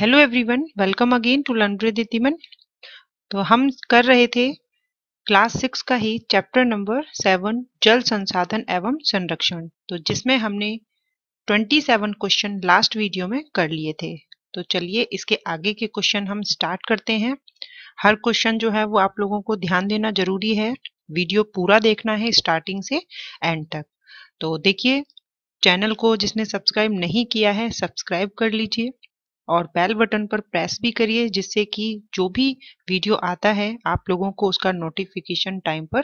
Hello everyone welcome again to with इतिमन तो हम कर रहे थे क्लास सिक्स का ही चैप्टर नंबर सेवन जल संसाधन एवं संरक्षण। तो जिसमें हमने twenty seven question last video में कर लिए थे। तो चलिए इसके आगे के क्वेश्चन हम स्टार्ट करते हैं। हर क्वेश्चन जो है वो आप लोगों को ध्यान देना ज़रूरी है। वीडियो पूरा देखना है स्टार्टिंग से एंड तक। तो देखिए चैनल को जिसने सब्सक्राइब नहीं किया है सब्सक्राइब कर लीजिए। और बेल बटन पर प्रेस भी करिए, जिससे कि जो भी वीडियो आता है, आप लोगों को उसका नोटिफिकेशन टाइम पर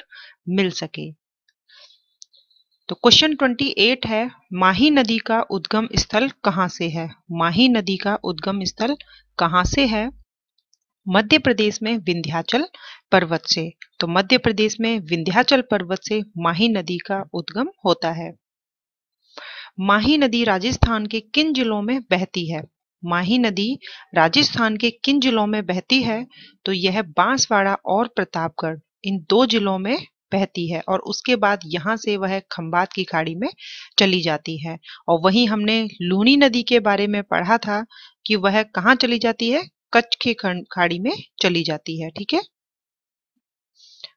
मिल सके। तो क्वेश्चन 28 है, माही नदी का उद्गम स्थल कहाँ से है? माही नदी का उद्गम स्थल कहाँ से है? मध्य प्रदेश में विंध्याचल पर्वत से। तो मध्य प्रदेश में विंध्याचल पर्वत से माही नदी का उद्गम होता है। माही नदी राजस्थान के किन जिलों में बहती है? माही नदी राजस्थान के किन जिलों में बहती है? तो यह बांसवाड़ा और प्रतापगढ़, इन दो जिलों में बहती है और उसके बाद यहाँ से वह खंबात की खाड़ी में चली जाती है। और वहीं हमने लूनी नदी के बारे में पढ़ा था कि वह कहाँ चली जाती है? कच्छ की खाड़ी में चली जाती है, ठीक है?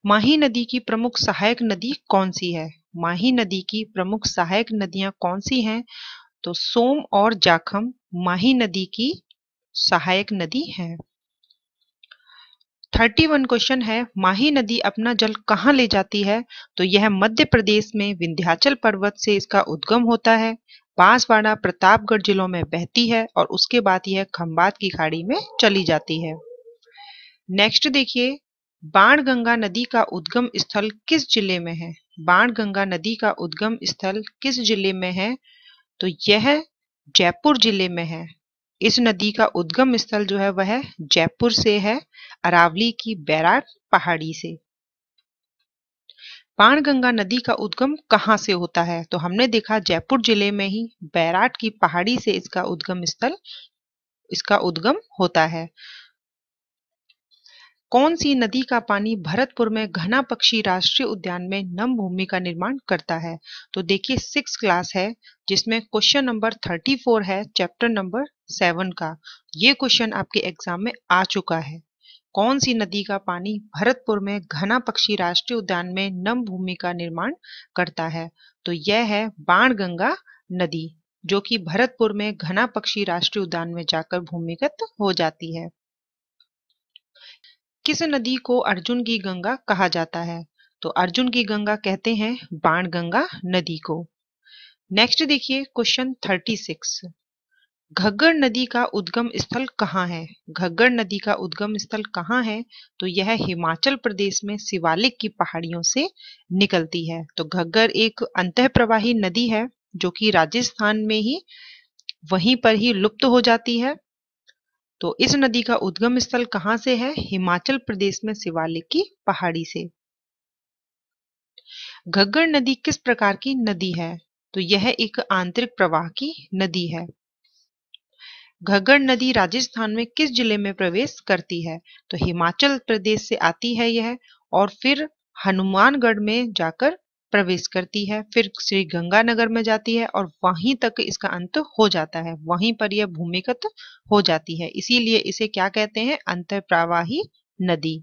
माही नदी की प्रमुख सहायक नदी कौन सी है? माही नदी की प्रमुख सहायक नदियाँ कौन सी हैं? तो सोम और जाखम माही नदी की सहायक नदी है। थर्टी वन क्वेश्चन है, माही नदी अपना जल कहाँ ले जाती है? तो यह मध्य प्रदेश में विंध्याचल पर्वत से इसका उद्गम होता है। बांसवाड़ा प्रतापगढ़ जिलों में बहती है और उसके बाद यह खंबात की खाड़ी में चली जाती है। नेक्स्ट देखिए बाण गंगा नदी का उद्गम स्थल किस ज़िले में है? बाण गंगा नदी का उद्गम स्थल किस ज़िले में है? तो यह जयपुर ज़िले में है। इस नदी का उद्गम स्थल जो है, वह जयपुर से है, अरावली की बैराट पहाड़ी से। पाणगंगा नदी का उद्गम कहाँ से होता है? तो हमने देखा जयपुर ज़िले में ही बैराट की पहाड़ी से इसका उद्गम स्थल, इसका उद्गम होता है। कौन सी नदी का पानी भरतपुर में घना पक्षी राष्ट्रीय उद्यान में नम भूमि का निर्माण करता है? तो देखिए सिक्स क्लास है, जिसमें क्वेश्चन नंबर थर्टी फोर है चैप्टर नंबर सेवन का। ये क्वेश्चन आपके एग्ज़ाम में आ चुका है। कौन सी नदी का पानी भरतपुर में घना पक्षी राष्ट्रीय उद्यान में नम भूमि का निर्माण करता है? तो यह है बाण गंगा नदी, जो कि भरतपुर में घना पक्षी राष्ट्रीय उद्यान में जाकर भूमिगत हो जाती है। किस नदी को अर्जुन की गंगा कहा जाता है। तो अर्जुन की गंगा कहते हैं बाण गंगा नदी को। नेक्स्ट देखिए क्वेश्चन थर्टी सिक्स घग्गर नदी का उद्गम स्थल कहाँ है? घग्गर नदी का उद्गम स्थल कहाँ है? तो यह हिमाचल प्रदेश में शिवालिक की पहाड़ियों से निकलती है। तो घग्गर एक अंत प्रवाही नदी है, जो कि राजस्थान में ही, वहीं पर ही लुप्त हो जाती है। तो इस नदी का उद्गम स्थल कहाँ से है? हिमाचल प्रदेश में शिवालिक की पहाड़ी से। घग्गर नदी किस प्रकार की नदी है? तो यह एक आंतरिक प्रवाह की नदी है। घग्गर नदी राजस्थान में किस ज़िले में प्रवेश करती है? तो हिमाचल प्रदेश से आती है यह और फिर हनुमानगढ़ में जाकर प्रवेश करती है, फिर श्री गंगानगर में जाती है और वहीं तक इसका अंत हो जाता है। वहीं पर यह भूमिगत हो जाती है। इसीलिए इसे क्या कहते हैं? अंत प्रवाही नदी।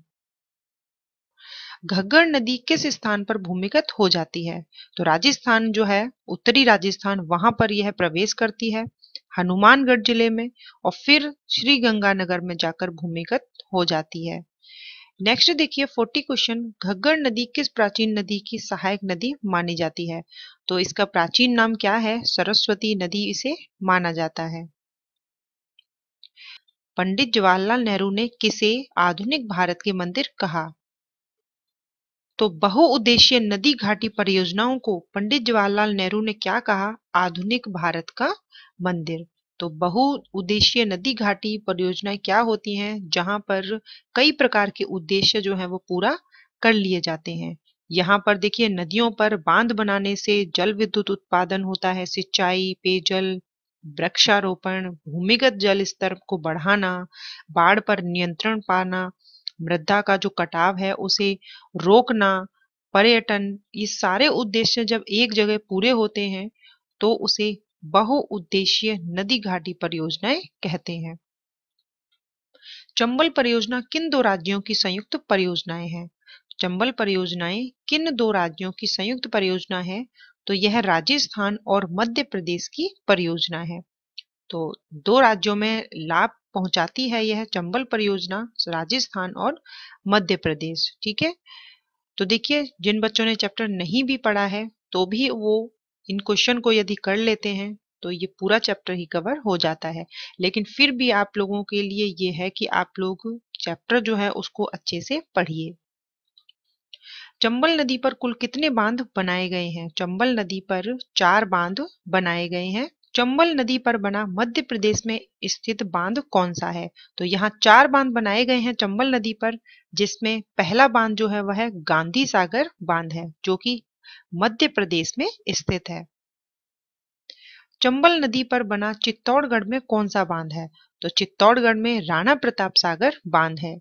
घग्गर नदी किस स्थान पर भूमिगत हो जाती है? तो राजस्थान जो है, उत्तरी राजस्थान, वहाँ पर यह प्रवेश करती है हनुमानगढ़ ज़िले में और फिर श्री गंगानगर में जाकर भूमिगत हो जाती है। नेक्स्ट देखिए फोर्टी क्वेश्चन घग्गर नदी किस प्राचीन नदी की सहायक नदी मानी जाती है? तो इसका प्राचीन नाम क्या है? सरस्वती नदी इसे माना जाता है। पंडित जवाहरलाल नेहरू ने किसे आधुनिक भारत के मंदिर कहा? तो बहुउद्देशीय नदी घाटी परियोजनाओं को पंडित जवाहरलाल नेहरू ने क्या कहा? आधुनिक भारत का मंदिर। तो बहुउद्देशीय नदी घाटी परियोजनाएँ क्या होती हैं, जहाँ पर कई प्रकार के उद्देश्य जो है वो पूरा कर लिए जाते हैं। यहाँ पर देखिए, नदियों पर बाँध बनाने से जल विद्युत उत्पादन होता है, सिंचाई, पेयजल, वृक्षारोपण, भूमिगत जल स्तर को बढ़ाना, बाढ़ पर नियंत्रण पाना, मृदा का जो कटाव है उसे रोकना, पर्यटन, ये सारे उद्देश्य जब एक जगह पूरे होते हैं तो उसे बहुउद्देशीय नदी घाटी परियोजनाएँ कहते हैं। चंबल परियोजना किन दो राज्यों की संयुक्त परियोजनाएँ हैं? चंबल परियोजनाएँ किन दो राज्यों की संयुक्त परियोजना है? तो यह राजस्थान और मध्य प्रदेश की परियोजना है। तो दो राज्यों में लाभ पहुंचाती है यह चंबल परियोजना, राजस्थान और मध्य प्रदेश, ठीक है? तो देखिए, जिन बच्चों ने चैप्टर नहीं भी पढ़ा है तो भी वो इन क्वेश्चन को यदि कर लेते हैं तो ये पूरा चैप्टर ही कवर हो जाता है। लेकिन फिर भी आप लोगों के लिए ये है कि आप लोग चैप्टर जो है उसको अच्छे से पढ़िए। चंबल नदी पर कुल कितने बाँध बनाए गए हैं? चंबल नदी पर चार बाँध बनाए गए हैं। चंबल नदी पर बना मध्य प्रदेश में स्थित बाँध कौन सा है? तो यहाँ चार बाँध बनाए गए हैं चंबल नदी पर, जिसमें पहला बाँध जो है वह गांधी सागर बाँध है, जो कि मध्य प्रदेश में स्थित है। चंबल नदी पर बना चित्तौड़गढ़ में कौन सा बाँध है? तो चित्तौड़गढ़ में राणा प्रताप सागर बाँध है।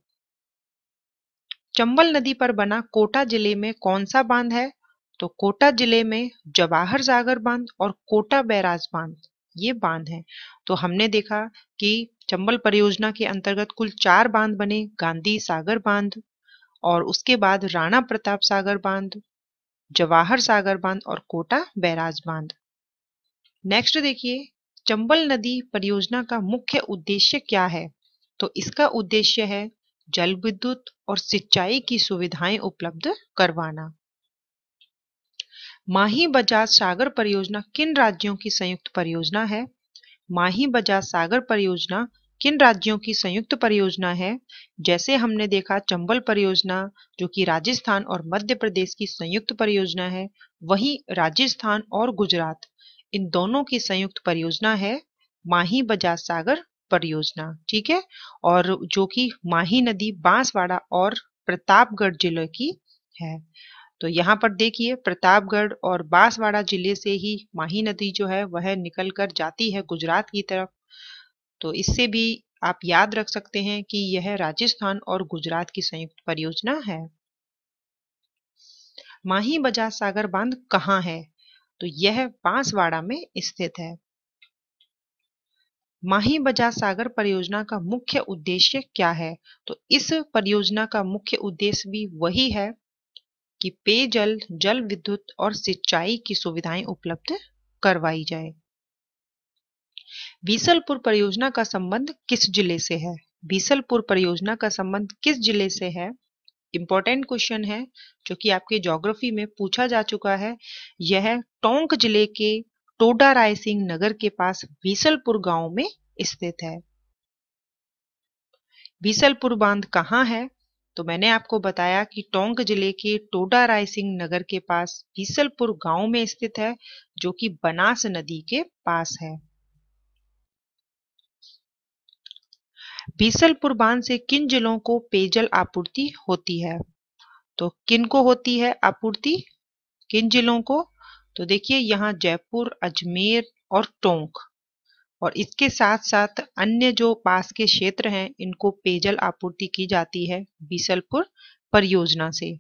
चंबल नदी पर बना कोटा ज़िले में कौन सा बाँध है? तो कोटा ज़िले में जवाहर सागर बाँध और कोटा बैराज बाँध, ये बाँध हैं। तो हमने देखा कि चंबल परियोजना के अंतर्गत कुल चार बाँध बने, गांधी सागर बाँध और उसके बाद राणा प्रताप सागर बाँध। जवाहर सागर बाँध और कोटा बैराज बाँध। नेक्स्ट देखिए, चंबल नदी परियोजना का मुख्य उद्देश्य क्या है? तो इसका उद्देश्य है जल विद्युत और सिंचाई की सुविधाएँ उपलब्ध करवाना। माही बजाज सागर परियोजना किन राज्यों की संयुक्त परियोजना है? माही बजाज सागर परियोजना किन राज्यों की संयुक्त परियोजना है? जैसे हमने देखा चंबल परियोजना, जो कि राजस्थान और मध्य प्रदेश की संयुक्त परियोजना है, वही राजस्थान और गुजरात। इन दोनों की संयुक्त परियोजना है माही बजाज सागर परियोजना, ठीक है? और जो कि माही नदी, बांसवाड़ा और प्रतापगढ़ ज़िले की है। तो यहाँ पर देखिए, प्रतापगढ़ और बांसवाड़ा ज़िले से ही माही नदी जो है, वह निकल कर जाती है गुजरात की तरफ़। तो इससे भी आप याद रख सकते हैं कि यह राजस्थान और गुजरात की संयुक्त परियोजना है। माही बजाज सागर बाँध कहाँ है? तो यह बांसवाड़ा में स्थित है। माही बजाज सागर परियोजना का मुख्य उद्देश्य क्या है? तो इस परियोजना का मुख्य उद्देश्य भी वही है कि पेयजल, जल विद्युत और सिंचाई की सुविधाएँ उपलब्ध करवाई जाए। बीसलपुर परियोजना का संबंध किस ज़िले से है? बीसलपुर परियोजना का संबंध किस ज़िले से है? इंपॉर्टेंट क्वेश्चन है, जो कि आपके ज्योग्राफी में पूछा जा चुका है। यह टोंक ज़िले के टोडा राय सिंह नगर के पास बीसलपुर गाँव में स्थित है। बीसलपुर बाँध कहाँ है? तो मैंने आपको बताया कि टोंक ज़िले के टोडा राय सिंह नगर के पास बीसलपुर गाँव में स्थित है, जो कि बनास नदी के पास है। बीसलपुर बाँध से किन जिलों को पेयजल आपूर्ति होती है? तो किन को होती है आपूर्ति? किन जिलों को? तो देखिए, यहाँ जयपुर, अजमेर और टोंक। और इसके साथ साथ अन्य जो पास के क्षेत्र हैं, इनको पेयजल आपूर्ति की जाती है बीसलपुर परियोजना से।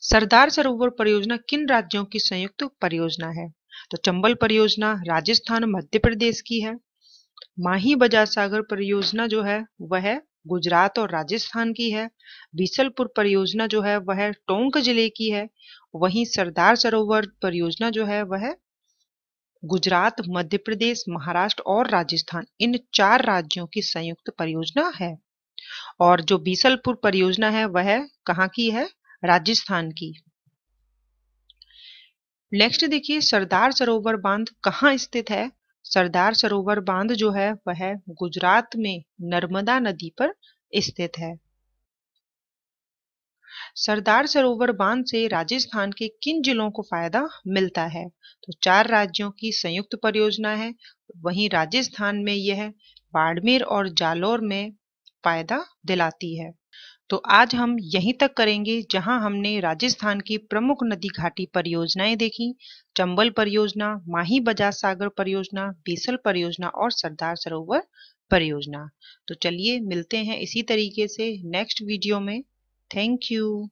सरदार सरोवर परियोजना किन राज्यों की संयुक्त परियोजना है? तो चंबल परियोजना राजस्थान, मध्य प्रदेश की है। माही बजाज सागर परियोजना जो है, वह गुजरात और राजस्थान की है। बीसलपुर परियोजना जो है, वह टोंक ज़िले की है। वहीं सरदार सरोवर परियोजना जो है, वह गुजरात, मध्य प्रदेश, महाराष्ट्र और राजस्थान, इन चार राज्यों की संयुक्त परियोजना है। और जो बीसलपुर परियोजना है, वह कहाँ की है? राजस्थान की। नेक्स्ट देखिए, सरदार सरोवर बाँध कहाँ स्थित है? सरदार सरोवर बाँध जो है, वह गुजरात में नर्मदा नदी पर स्थित है। सरदार सरोवर बाँध से राजस्थान के किन जिलों को फ़ायदा मिलता है? तो चार राज्यों की संयुक्त परियोजना है। वहीं राजस्थान में यह बाड़मेर और जालोर में फ़ायदा दिलाती है। तो आज हम यहीं तक करेंगे जहाँ हमने राजस्थान की प्रमुख नदी घाटी परियोजनाएँ देखी, चंबल परियोजना, माही बजाज सागर परियोजना, बीसल परियोजना और सरदार सरोवर परियोजना तो चलिए मिलते हैं इसी तरीके से नेक्स्ट वीडियो में थैंक you.